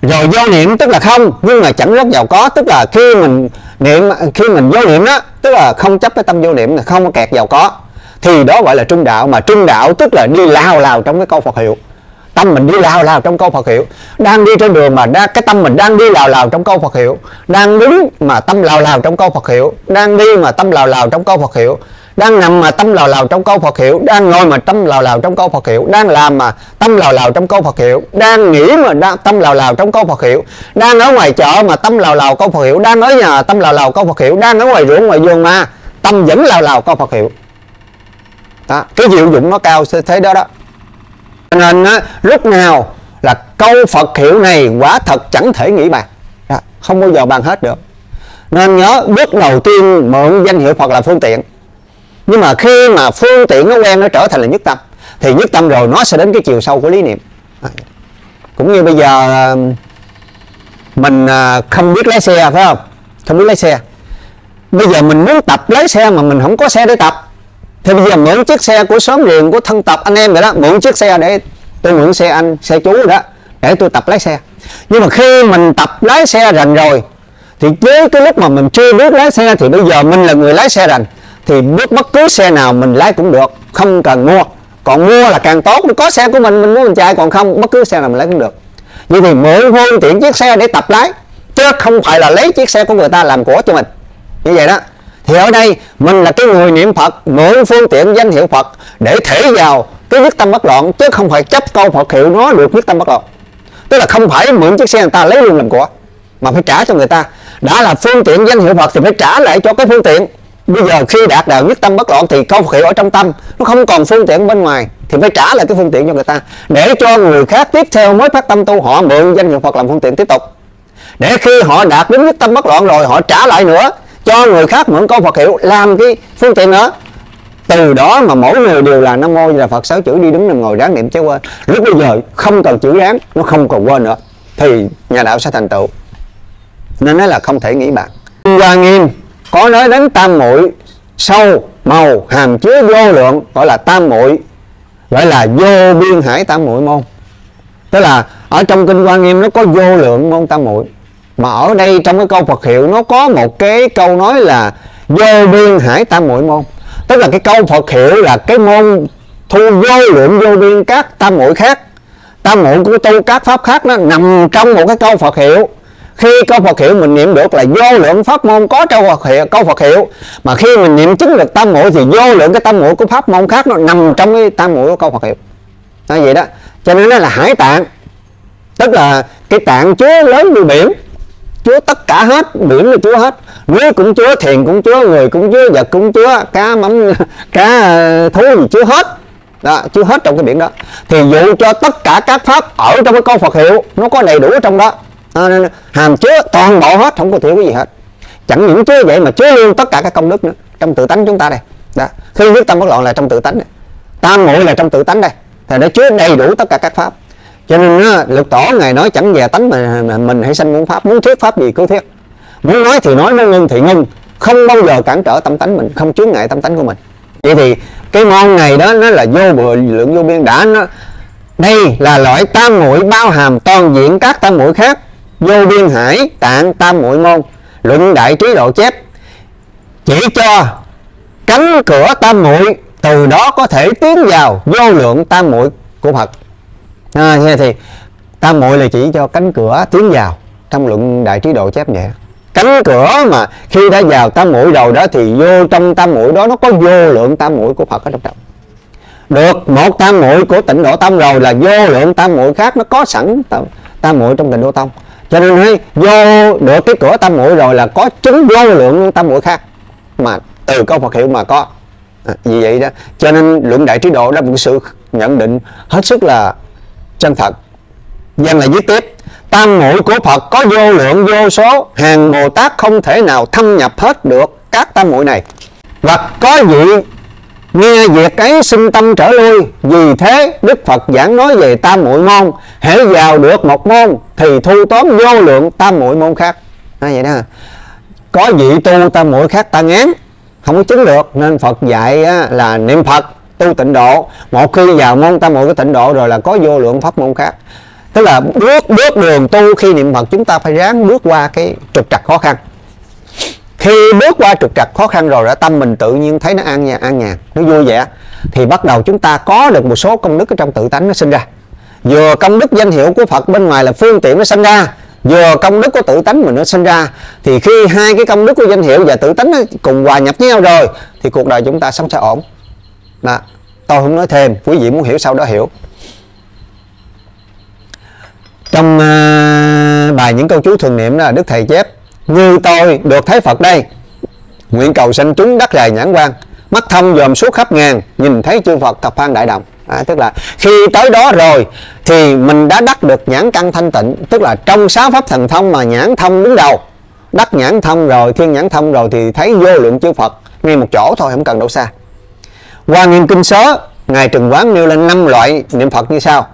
Rồi vô niệm tức là không, nhưng mà chẳng rất giàu có. Tức là khi mình niệm, khi mình vô niệm đó, tức là không chấp cái tâm vô niệm là không có kẹt giàu có. Thì đó gọi là trung đạo. Mà trung đạo tức là đi lao lao trong cái câu Phật hiệu tâm mình đi lao lao trong câu Phật hiệu đang đi trên đường mà đa, cái tâm mình đang đi lao lao trong câu Phật hiệu đang đứng mà tâm lao lao trong câu Phật hiệu đang đi mà tâm lao lao trong câu Phật hiệu đang nằm mà tâm lào lào trong câu Phật hiệu đang ngồi mà tâm lào lào trong câu Phật hiệu đang làm mà tâm lào lào trong câu Phật hiệu đang nghĩ mà đang, tâm lào lào trong câu Phật hiệu đang ở ngoài chợ mà tâm lào lào câu Phật hiệu đang ở nhà tâm lào lào câu Phật hiệu đang ở ngoài ruộng ngoài vườn mà tâm vẫn lào lào câu Phật hiệu đó, cái diệu dụng nó cao thế đó đó nên á, lúc nào là câu Phật hiệu này quả thật chẳng thể nghĩ bàn. Đó, không bao giờ bàn hết được. Nên nhớ bước đầu tiên mượn danh hiệu Phật là phương tiện. Nhưng mà khi mà phương tiện nó quen nó trở thành là nhất tâm thì nhất tâm rồi nó sẽ đến cái chiều sâu của lý niệm. Cũng như bây giờ à, mình à, không biết lái xe phải không? Không biết lái xe. Bây giờ mình muốn tập lái xe mà mình không có xe để tập thì bây giờ mượn chiếc xe của xóm riêng của thân tập anh em vậy đó, mượn chiếc xe để tôi mượn xe anh, xe chú đó, để tôi tập lái xe. Nhưng mà khi mình tập lái xe rành rồi, thì với cái lúc mà mình chưa biết lái xe, thì bây giờ mình là người lái xe rành, thì bất bất cứ xe nào mình lái cũng được, không cần mua. Còn mua là càng tốt có xe của mình mình muốn mình chạy, còn không, bất cứ xe nào mình lấy cũng được. Như thì mượn phương tiện chiếc xe để tập lái, chứ không phải là lấy chiếc xe của người ta làm của cho mình. Như vậy đó thì ở đây, mình là cái người niệm Phật, mượn phương tiện danh hiệu Phật để thể vào cái quyết tâm bất loạn, chứ không phải chấp câu Phật hiệu nó được quyết tâm bất loạn. Tức là không phải mượn chiếc xe người ta lấy luôn làm của, mà phải trả cho người ta. Đã là phương tiện danh hiệu Phật thì phải trả lại cho cái phương tiện. Bây giờ khi đạt đạo nhất tâm bất loạn thì câu Phật hiệu ở trong tâm, nó không còn phương tiện bên ngoài, thì phải trả lại cái phương tiện cho người ta. Để cho người khác tiếp theo mới phát tâm tu, họ mượn danh hiệu Phật làm phương tiện tiếp tục. Để khi họ đạt đến nhất tâm bất loạn rồi, họ trả lại nữa cho người khác mượn câu Phật hiệu, làm cái phương tiện nữa từ đó mà mỗi người đều là nam mô là phật, sáu chữ đi đứng nằm ngồi ráng niệm chứ quên. Lúc bây giờ không cần chữ ráng, nó không còn quên nữa. Thì nhà đạo sẽ thành tựu. Nên nói là không thể nghĩ bạn hoa nghiêm có nói đến tam muội sâu, màu, hàm chứa vô lượng, gọi là tam muội, gọi là vô biên hải tam muội môn. Tức là ở trong kinh quan nghiêm nó có vô lượng môn tam muội mà ở đây trong cái câu Phật hiệu nó có một cái câu nói là vô biên hải tam muội môn. Tức là cái câu Phật hiệu là cái môn thu vô lượng vô biên các tam muội khác. Tam muội của tu các pháp khác nó nằm trong một cái câu Phật hiệu. Khi câu Phật hiệu mình niệm được là vô lượng pháp môn có trong Phật hiệu, câu Phật hiệu. Mà khi mình niệm chứng được tam muội thì vô lượng cái tam muội của pháp môn khác nó nằm trong cái tam muội của câu Phật hiệu. Đó vậy đó. Cho nên nó là hải tạng. Tức là cái tạng chứa lớn như biển. Chúa tất cả hết biển là chứa hết. Núi cũng chứa thiền cũng chứa người cũng chứa vật cũng chứa cá mắm cá thú gì chứa hết. Đó, chứa hết trong cái biển đó. Thì dụ cho tất cả các pháp ở trong cái câu Phật hiệu nó có đầy đủ ở trong đó. À, hàm chứa toàn bộ hết không có thiếu cái gì hết. Chẳng những chứa vậy mà chứa luôn tất cả các công đức nữa trong tự tánh chúng ta đây. Đó khi nước tâm bất loạn là trong tự tánh này. tam muội là trong tự tánh đây. Thì nó chứa đầy đủ tất cả các pháp cho nên nó lục tổ ngài nói chẳng về tánh mà, mà mình hãy sanh muốn pháp muốn thuyết pháp gì cứ thuyết. Muốn nói thì nói muốn ngưng thì ngưng không bao giờ cản trở tâm tánh mình không chướng ngại tâm tánh của mình. Vậy thì cái ngon này đó nó là vô bờ lượng vô biên đã nó đây là loại tam muội bao hàm toàn diện các tam muội khác vô biên hải tạng tam muội môn luận đại trí độ chép. Chỉ cho cánh cửa tam muội từ đó có thể tiến vào vô lượng tam muội của Phật à, thì tam muội là chỉ cho cánh cửa tiến vào. Trong luận đại trí độ chép vậy. Cánh cửa mà khi đã vào tam muội đầu đó thì vô trong tam muội đó nó có vô lượng tam muội của Phật ở trong đó được một tam muội của tịnh độ tâm rồi là vô lượng tam muội khác nó có sẵn tam, tam muội trong tịnh độ tông. Cho nên nói vô được cái cửa tam muội rồi là có chứng vô lượng tam muội khác mà từ câu Phật hiệu mà có. À, vì vậy đó. Cho nên luận đại trí độ đó một sự nhận định hết sức là chân thật. Văn là viết tiếp tam muội của Phật có vô lượng vô số hàng Bồ Tát không thể nào thâm nhập hết được các tam muội này. Và có vị nghe việc ấy sinh tâm trở lui vì thế Đức Phật giảng nói về tam muội môn. Hãy vào được một môn thì thu tóm vô lượng tam muội môn khác. À, vậy đó có vị tu tam muội khác ta ngán không có chứng được nên Phật dạy là niệm Phật tu tịnh độ. Một khi vào môn tam muội của tịnh độ rồi là có vô lượng pháp môn khác. Tức là bước bước đường tu khi niệm phật chúng ta phải ráng bước qua cái trục trặc khó khăn. Khi bước qua trục trặc khó khăn rồi đã tâm mình tự nhiên thấy nó an nhàn an nhàn nó vui vẻ. Thì bắt đầu chúng ta có được một số công đức ở trong tự tánh nó sinh ra. Vừa công đức danh hiệu của phật bên ngoài là phương tiện nó sinh ra, vừa công đức của tự tánh mình nó sinh ra, thì khi hai cái công đức của danh hiệu và tự tánh nó cùng hòa nhập với nhau rồi, thì cuộc đời chúng ta sống sẽ ổn đó. tôi không nói thêm quý vị muốn hiểu sau đó hiểu. Trong uh, bài những câu chú thường niệm đó là đức thầy chép như tôi được thấy phật đây nguyện cầu sanh chúng đắc dài nhãn quan mắt thông dòm suốt khắp ngàn nhìn thấy chư phật thập phan đại đồng. À, tức là khi tới đó rồi thì mình đã đắc được nhãn căn thanh tịnh tức là trong sáu pháp thần thông mà nhãn thông đứng đầu. Đắc nhãn thông rồi thiên nhãn thông rồi thì thấy vô lượng chư phật ngay một chỗ thôi không cần đâu xa qua nghiên kinh sớ ngài trừng quán nêu lên năm loại niệm phật như sau.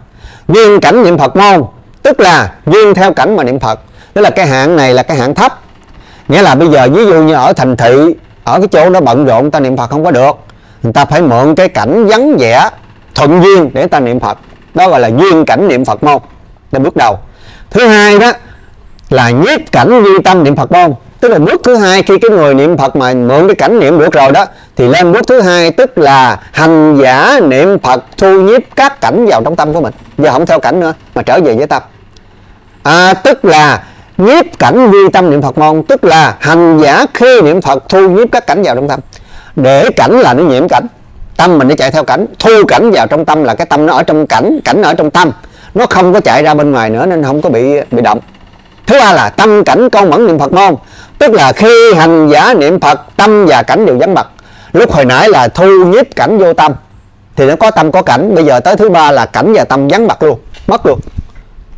Duyên cảnh niệm phật môn, tức là duyên theo cảnh mà niệm phật. Tức là cái hạng này là cái hạng thấp. Nghĩa là bây giờ ví dụ như ở thành thị, ở cái chỗ nó bận rộn, ta niệm phật không có được. Người ta phải mượn cái cảnh vắng vẻ, thuận duyên để ta niệm phật. Đó gọi là duyên cảnh niệm phật môn. Là bước đầu. Thứ hai đó là nhiếp cảnh duy tâm niệm phật môn tức là bước thứ hai khi cái người niệm phật mà mượn cái cảnh niệm được rồi đó thì lên bước thứ hai tức là hành giả niệm phật thu nhiếp các cảnh vào trong tâm của mình. Giờ không theo cảnh nữa mà trở về với tâm. À, tức là nhiếp cảnh vi tâm niệm phật môn tức là hành giả khi niệm phật thu nhiếp các cảnh vào trong tâm. Để cảnh là nó nhiễm cảnh. Tâm mình nó chạy theo cảnh. Thu cảnh vào trong tâm là cái tâm nó ở trong cảnh cảnh ở trong tâm. Nó không có chạy ra bên ngoài nữa nên không có bị bị động thứ ba là tâm cảnh câu mẫn niệm phật môn tức là khi hành giả niệm phật tâm và cảnh đều vắng mặt. Lúc hồi nãy là thu nhiếp cảnh vô tâm. Thì nó có tâm có cảnh. Bây giờ tới thứ ba là cảnh và tâm vắng mặt luôn. Mất luôn.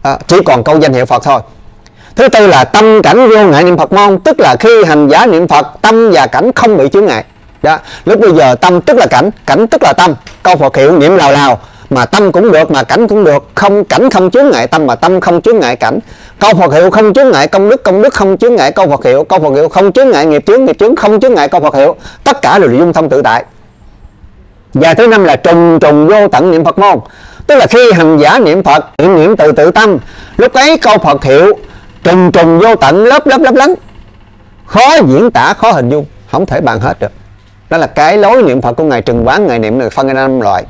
À, chỉ còn câu danh hiệu phật thôi. Thứ tư là tâm cảnh vô ngại niệm phật môn tức là khi hành giả niệm phật tâm và cảnh không bị chướng ngại. Đó lúc bây giờ tâm tức là cảnh cảnh tức là tâm. Câu phật hiệu niệm lào lào mà tâm cũng được, mà cảnh cũng được. Không cảnh không chướng ngại tâm, mà tâm không chướng ngại cảnh. Câu phật hiệu không chướng ngại công đức công đức không chướng ngại câu phật hiệu. Câu phật hiệu không chướng ngại nghiệp chướng nghiệp chướng không chướng ngại câu phật hiệu. Tất cả đều là dung thông tự tại. Và thứ năm là trùng trùng vô tận niệm phật môn tức là khi hành giả niệm phật, niệm niệm từ tự tâm, lúc ấy câu phật hiệu trùng trùng vô tận, lớp lớp lớp lắng khó diễn tả, khó hình dung. Không thể bàn hết được. Đó là cái lối niệm phật của ngài trừng quán, ngài niệm được phân ra năm loại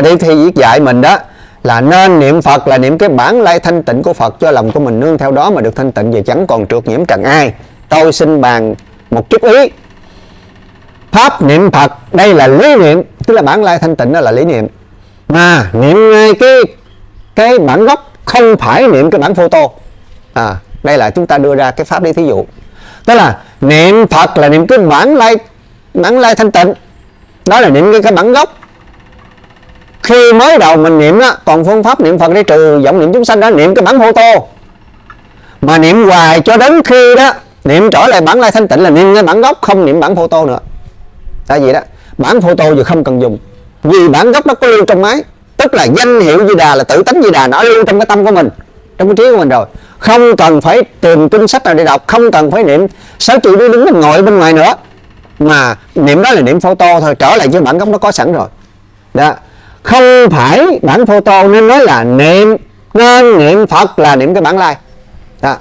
đi thi thì viết dạy mình đó là nên niệm Phật là niệm cái bản lai thanh tịnh của Phật cho lòng của mình nương theo đó mà được thanh tịnh và chẳng còn trượt nhiễm trần ai. Tôi xin bàn một chút ý. Pháp niệm Phật đây là lý niệm tức là bản lai thanh tịnh đó là lý niệm. Mà niệm ngay cái cái bản gốc không phải niệm cái bản photo. À đây là chúng ta đưa ra cái pháp lý thí dụ. Tức là niệm Phật là niệm cái bản lai bản lai thanh tịnh. Đó là niệm cái, cái bản gốc khi mới đầu mình niệm đó còn phương pháp niệm phật để trừ vọng niệm chúng sanh đó niệm cái bản photo mà niệm hoài cho đến khi đó, niệm trở lại bản lai thanh tịnh là niệm cái bản gốc, không niệm bản photo nữa. Tại vì đó, bản photo giờ không cần dùng. Vì bản gốc nó có lưu trong máy, tức là danh hiệu di đà là tự tánh di đà, nó lưu trong cái tâm của mình, trong cái trí của mình rồi. Không cần phải tìm kinh sách nào để đọc, không cần phải niệm sáu chữ đi đứng ngồi bên ngoài nữa. Mà niệm đó là niệm photo thôi, trở lại với bản gốc nó có sẵn rồi. Đó không phải bản photo nên nói là niệm nên niệm phật là niệm cái bản lai. Đó.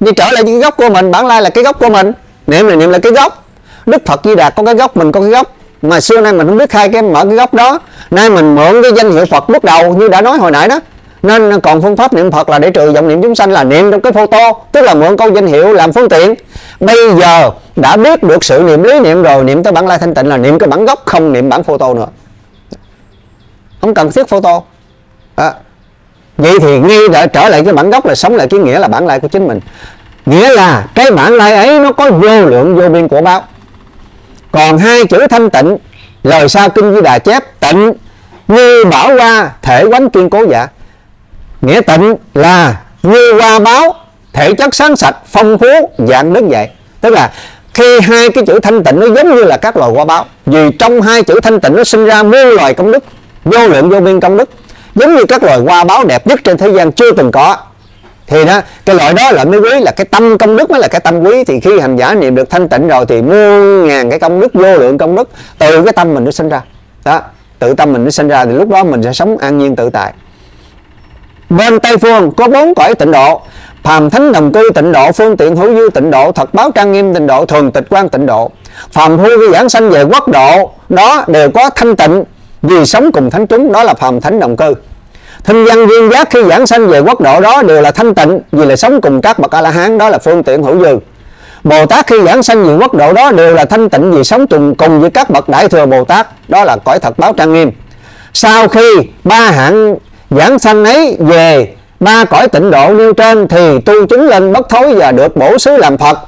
đi trở lại cái gốc của mình, bản lai là cái gốc của mình. Niệm là niệm là cái gốc. Đức phật di đạt có cái gốc, mình có cái gốc. Mà xưa nay mình không biết khai cái mở cái gốc đó. Nay mình mượn cái danh hiệu phật bước đầu như đã nói hồi nãy đó. Nên còn phương pháp niệm phật là để trừ vọng niệm chúng sanh là niệm trong cái photo, tức là mượn câu danh hiệu làm phương tiện. Bây giờ đã biết được sự niệm lý niệm rồi, niệm tới bản lai thanh tịnh là niệm cái bản gốc, không niệm bản photo nữa không cần thiết photo. À, vậy thì ngay đã trở lại cái bản gốc là sống lại cái nghĩa là bản lai của chính mình. Nghĩa là cái bản lai ấy nó có vô lượng vô biên của báo. Còn hai chữ thanh tịnh lời sau kinh di đà chép tịnh như bảo qua thể quánh kiên cố dạ nghĩa tịnh là như qua báo thể chất sáng sạch phong phú dạng đức vậy tức là khi hai cái chữ thanh tịnh nó giống như là các loài quả báo vì trong hai chữ thanh tịnh nó sinh ra muôn loài công đức vô lượng vô biên công đức. Giống như các loài hoa báo đẹp nhất trên thế gian chưa từng có. Thì đó, cái loại đó là mới quý, là cái tâm công đức, mới là cái tâm quý. Thì khi hành giả niệm được thanh tịnh rồi thì muôn ngàn cái công đức, vô lượng công đức, từ cái tâm mình nó sinh ra. Đó, tự tâm mình nó sinh ra thì lúc đó mình sẽ sống an nhiên tự tại. Bên tây phương có bốn cõi tịnh độ. Phàm thánh đồng cư tịnh độ, phương tiện hữu dư tịnh độ, thật báo trang nghiêm tịnh độ, thường tịch quan tịnh độ. Phàm phu vi giảng sanh về quốc độ, đó đều có thanh tịnh vì sống cùng thánh chúng, đó là phàm thánh đồng cư thinh văn viên giác khi giảng sanh về quốc độ đó đều là thanh tịnh, vì là sống cùng các bậc a la hán đó là phương tiện hữu dư. Bồ tát khi giảng sanh về quốc độ đó đều là thanh tịnh vì sống cùng cùng với các bậc đại thừa bồ tát đó là cõi thật báo trang nghiêm. Sau khi ba hạng giảng sanh ấy về ba cõi tịnh độ nêu trên thì tu chứng lên bất thối và được bổ xứ làm phật.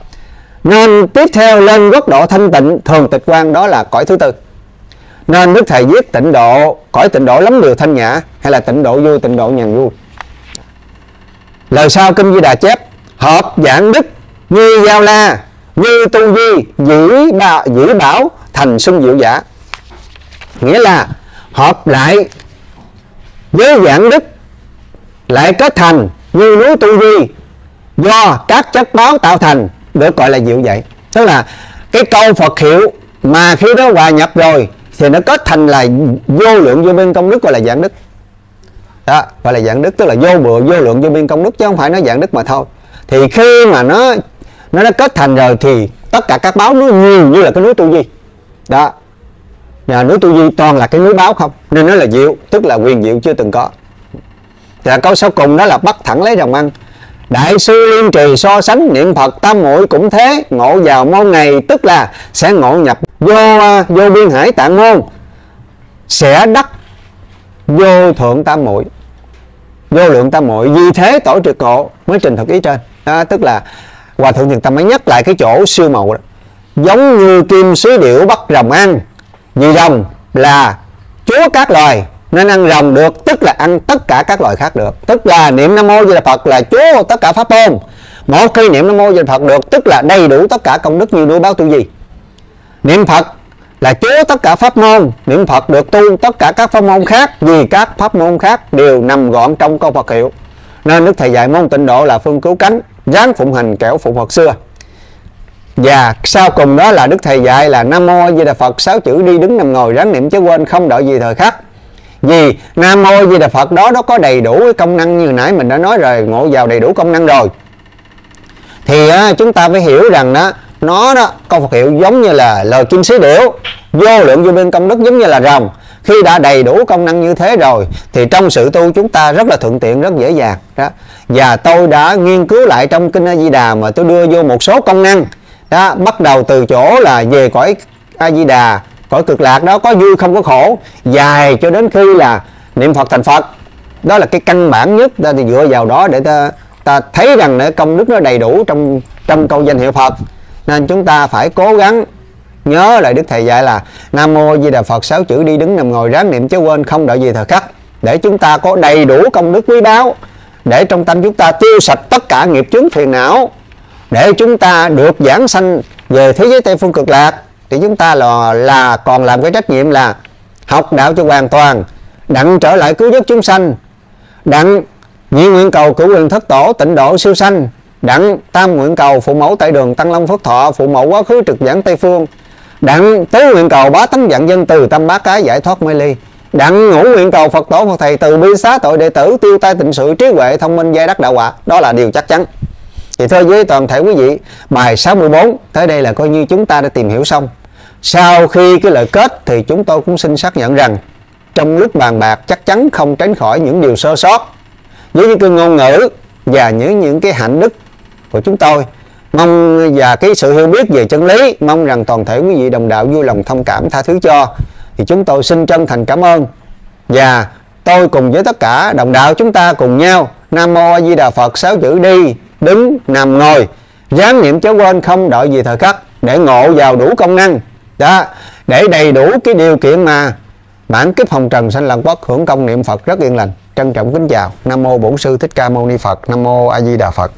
Nên tiếp theo lên quốc độ thanh tịnh, thường tịch quan, đó là cõi thứ tư nên đức thầy viết tịnh độ cõi tịnh độ lắm điều thanh nhã hay là tịnh độ vui tịnh độ nhàn vui lời sau kinh di đà chép hợp giảng đức như giao la như tu vi giữ bảo, giữ bảo thành xuân diệu giả. Nghĩa là hợp lại với giảng đức lại kết thành như núi tu vi do các chất báo tạo thành được gọi là diệu vậy. Tức là cái câu Phật hiệu mà khi nó hòa nhập rồi thì nó kết thành là vô lượng vô biên công đức gọi là dạng đức. Đó, gọi là dạng đức, tức là vô bựa vô lượng vô biên công đức, chứ không phải nó dạng đức mà thôi. Thì khi mà nó nó đã kết thành rồi thì tất cả các báo nó nhiều như là cái núi tu di. Đó. Nhà núi tu di toàn là cái núi báo không? Nên nó là diệu, tức là quyền diệu chưa từng có. Và câu sau cùng đó là bắt thẳng lấy đồng ăn đại sư liên trì so sánh niệm phật tam muội cũng thế. Ngộ vào môn này tức là sẽ ngộ nhập vô à, vô biên hải tạng môn. Sẽ đắc vô thượng tam muội. Vô lượng tam muội vì thế tổ trực ngộ mới trình thực ý trên. À, tức là hòa thượng thiền tâm mới nhắc lại cái chỗ siêu màu đó. Giống như kim sứ điệu bắt rồng ăn. Vì rồng là chúa các loài nên ăn rồng được, tức là ăn tất cả các loại khác được. Tức là niệm nam mô di đà phật là chúa tất cả pháp môn. Một khi niệm nam mô di đà phật được, tức là đầy đủ tất cả công đức như nuôi báo tu gì niệm phật là chúa tất cả pháp môn. Niệm phật được tu tất cả các pháp môn khác, vì các pháp môn khác đều nằm gọn trong câu phật hiệu. Nên đức thầy dạy môn tịnh độ là phương cứu cánh, ráng phụng hành kẻo phụng phật xưa. Và sau cùng đó là đức thầy dạy là nam mô di đà phật, sáu chữ đi đứng nằm ngồi, ráng niệm chứ quên không đợi gì thời khắc vì nam mô di đà phật đó nó có đầy đủ cái công năng như nãy mình đã nói rồi ngộ vào đầy đủ công năng rồi. Thì á, chúng ta phải hiểu rằng đó nó đó câu Phật hiệu giống như là lời kim sứ điểu vô lượng vô biên công đức giống như là rồng. Khi đã đầy đủ công năng như thế rồi thì trong sự tu chúng ta rất là thuận tiện rất dễ dàng. Đó. Và tôi đã nghiên cứu lại trong kinh A Di Đà mà tôi đưa vô một số công năng. Đó bắt đầu từ chỗ là về cõi A Di Đà cõi cực lạc đó có vui không có khổ, dài cho đến khi là niệm Phật thành Phật. Đó là cái căn bản nhất, ta thì dựa vào đó để ta ta thấy rằng để công đức nó đầy đủ trong trong câu danh hiệu Phật. Nên chúng ta phải cố gắng nhớ lại Đức Thầy dạy là Nam Mô Di Đà Phật, sáu chữ đi đứng nằm ngồi ráng niệm chớ quên không đợi gì thời khắc. Để chúng ta có đầy đủ công đức quý báu, để trong tâm chúng ta tiêu sạch tất cả nghiệp chướng phiền não, để chúng ta được giảng sanh về thế giới Tây Phương cực lạc thì chúng ta là là còn làm cái trách nhiệm là học đạo cho hoàn toàn, đặng trở lại cứu giúp chúng sanh, đặng Nhị nguyện cầu cửu quyền thất tổ tịnh độ siêu sanh, Đặng tam nguyện cầu phụ mẫu tại đường Tăng Long Phước Thọ Phụ mẫu quá khứ trực giảng Tây Phương, Đặng tứ nguyện cầu bá tánh dạng dân từ tâm bá cái giải thoát mê ly, Đặng ngũ nguyện cầu Phật tổ Phật Thầy từ bi xá tội đệ tử tiêu tai tịnh sự trí huệ thông minh giai đắc đạo quả. Đó là điều chắc chắn. Thì thôi với toàn thể quý vị, Bài 64 tới đây là coi như chúng ta đã tìm hiểu xong. Sau khi cái lời kết thì chúng tôi cũng xin xác nhận rằng Trong lúc bàn bạc chắc chắn không tránh khỏi những điều sơ sót. Với những cái ngôn ngữ và những những cái hạnh đức của chúng tôi, mong và cái sự hiểu biết về chân lý, mong rằng toàn thể quý vị đồng đạo vui lòng thông cảm tha thứ cho, thì chúng tôi xin chân thành cảm ơn. Và tôi cùng với tất cả đồng đạo chúng ta cùng nhau, nam mô a di đà phật, sáu chữ đi, đứng nằm ngồi, ráng niệm chớ quên không đợi gì thời khắc, để ngộ vào đủ công năng đó, để đầy đủ cái điều kiện mà bản kiếp hồng trần sanh lần quốc hưởng công niệm phật rất yên lành. Trân trọng kính chào. Nam mô bổn sư thích ca mâu ni phật. Nam mô a di đà phật.